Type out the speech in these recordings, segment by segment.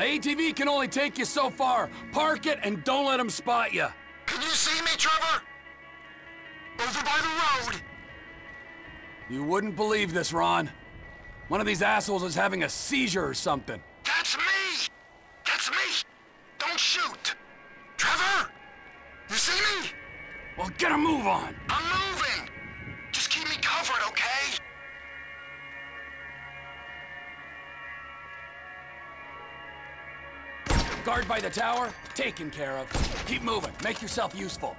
The ATV can only take you so far. Park it and don't let them spot you. Can you see me, Trevor? Over by the road. You wouldn't believe this, Ron. One of these assholes is having a seizure or something. That's me! That's me! Don't shoot! Trevor! You see me? Well, get a move on. I'm moving! Just keep me covered, okay? Guard by the tower, taken care of. Keep moving, make yourself useful.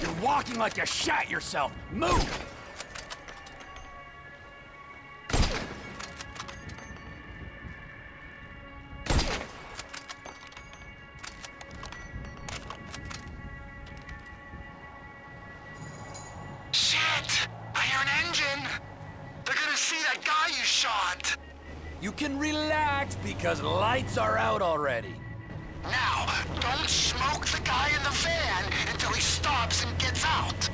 You're walking like you shat yourself. Move! Shit! I hear an engine! They're gonna see that guy you shot! You can relax because lights are out already. Smoke the guy in the van until he stops and gets out.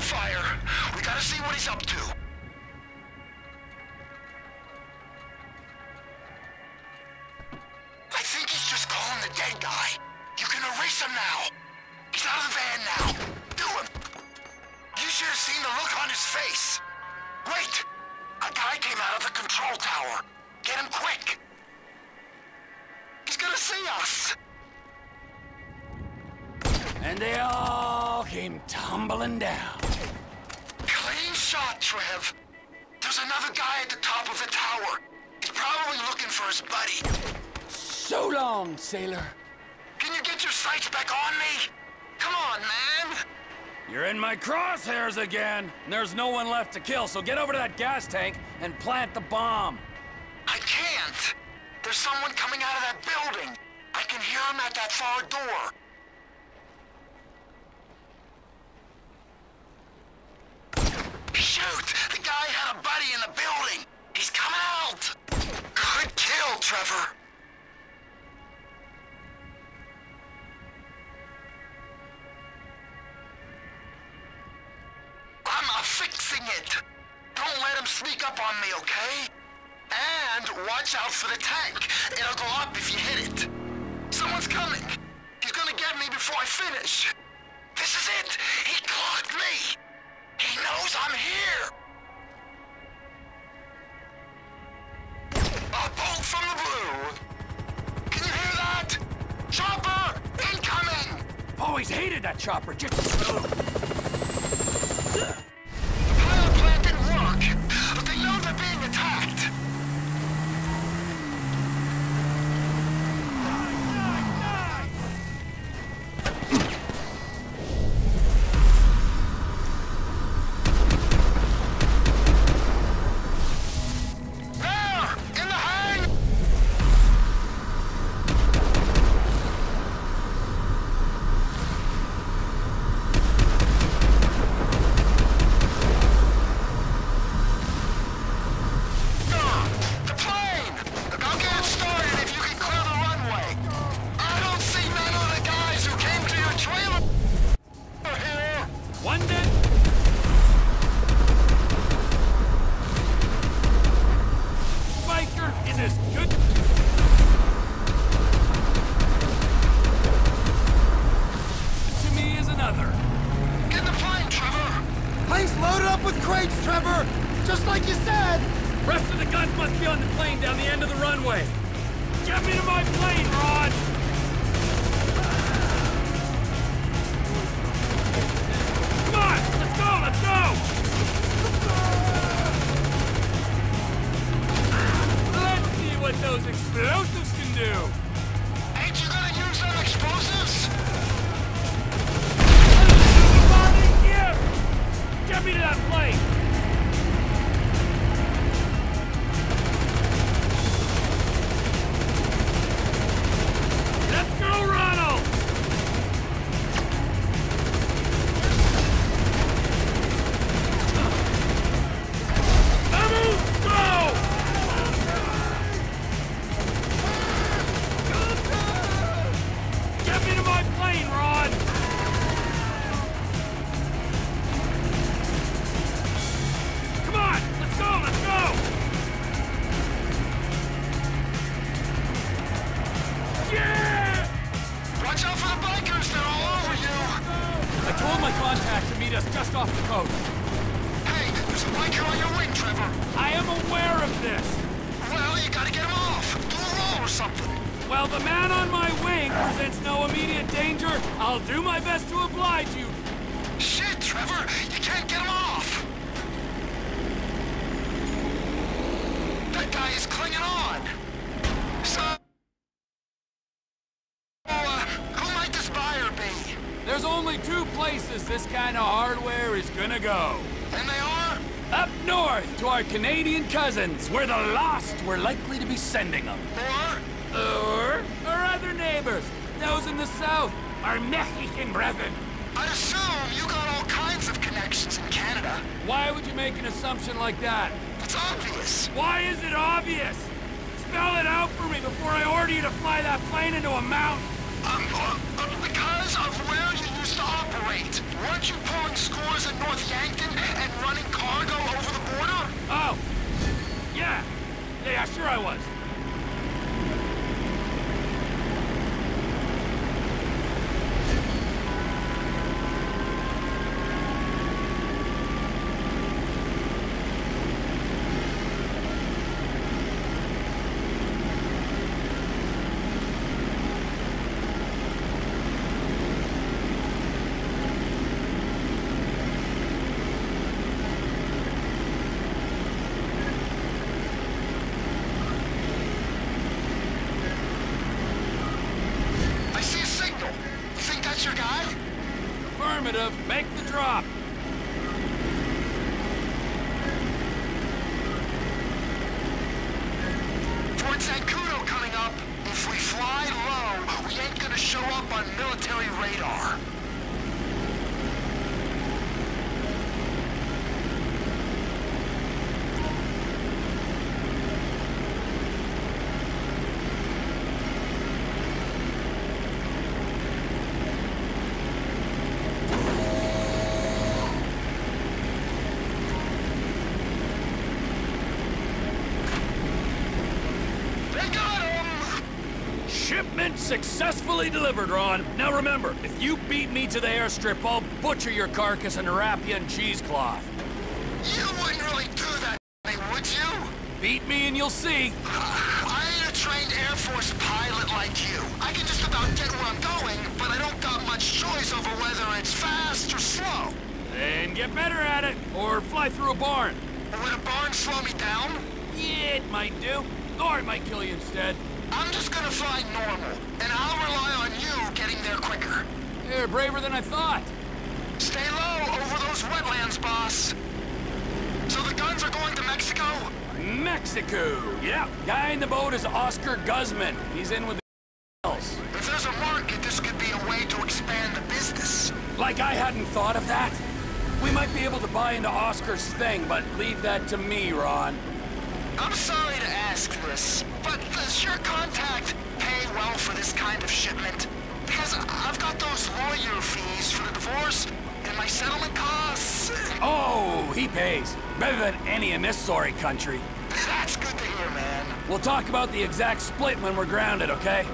Fire. We gotta see what he's up to. Face. Wait! A guy came out of the control tower. Get him quick. He's gonna see us. And they all came tumbling down. Clean shot, Trev. There's another guy at the top of the tower. He's probably looking for his buddy. So long, sailor. Can you get your sights back on me? Come on, man. You're in my crosshairs again. And there's no one left to kill, so get over to that gas tank and plant the bomb. I can't. There's someone coming out of that building. I can hear him at that far door. Shoot! The guy had a buddy in the building. He's coming out. Good kill, Trevor. Watch out for the tank. It'll go up if you hit it. Someone's coming. He's gonna get me before I finish. This is it. He clocked me. He knows I'm here. A bolt from the blue. Can you hear that? Chopper, incoming. Always hated that chopper. Just... up with crates, Trevor! Just like you said! Rest of the guns must be on the plane down the end of the runway. Get me to my plane, Ron! Come on, let's go, let's go! Let's see what those explosives can do. Ain't you gonna use them explosives? Me to that plane! I'll do my best to oblige you. Shit, Trevor, you can't get him off. That guy is clinging on. So, uh, who might this buyer be? There's only two places this kind of hardware is gonna go. And they are? Up north to our Canadian cousins, where the lost were likely to be sending them. Or? Or our other neighbors, those in the south, our Mexican brethren. I'd assume you got all kinds of connections in Canada. Why would you make an assumption like that? It's obvious. Why is it obvious? Spell it out for me before I order you to fly that plane into a mountain. Um, uh, uh, because of where you used to operate. Weren't you pulling scores in North Yankton and running cargo over the border? Oh, yeah. Yeah, yeah, sure I was. I see a signal. You think that's your guy? Affirmative. Make the drop. Fort Zancudo coming up. If we fly low, we ain't gonna show up on military radar. They got him! Successfully delivered, Ron. Now remember, if you beat me to the airstrip, I'll butcher your carcass and wrap you in cheesecloth. You wouldn't really do that, would you? Beat me and you'll see. I ain't a trained Air Force pilot like you. I can just about get where I'm going, but I don't got much choice over whether it's fast or slow. Then get better at it, or fly through a barn. Would a barn slow me down? Yeah, it might do. Or it might kill you instead. I'm just gonna fly normal, and I'll rely on you getting there quicker. You're braver than I thought. Stay low over those wetlands, boss. So the guns are going to Mexico? Mexico. Yeah, guy in the boat is Oscar Guzman. He's in with the else. If there's a market, this could be a way to expand the business. Like I hadn't thought of that. We might be able to buy into Oscar's thing, but leave that to me, Ron. I'm sorry to ask this, but does your contact pay well for this kind of shipment? Because I've got those lawyer fees for the divorce and my settlement costs. Oh, he pays. Better than any in this sorry country. That's good to hear, man. We'll talk about the exact split when we're grounded, okay?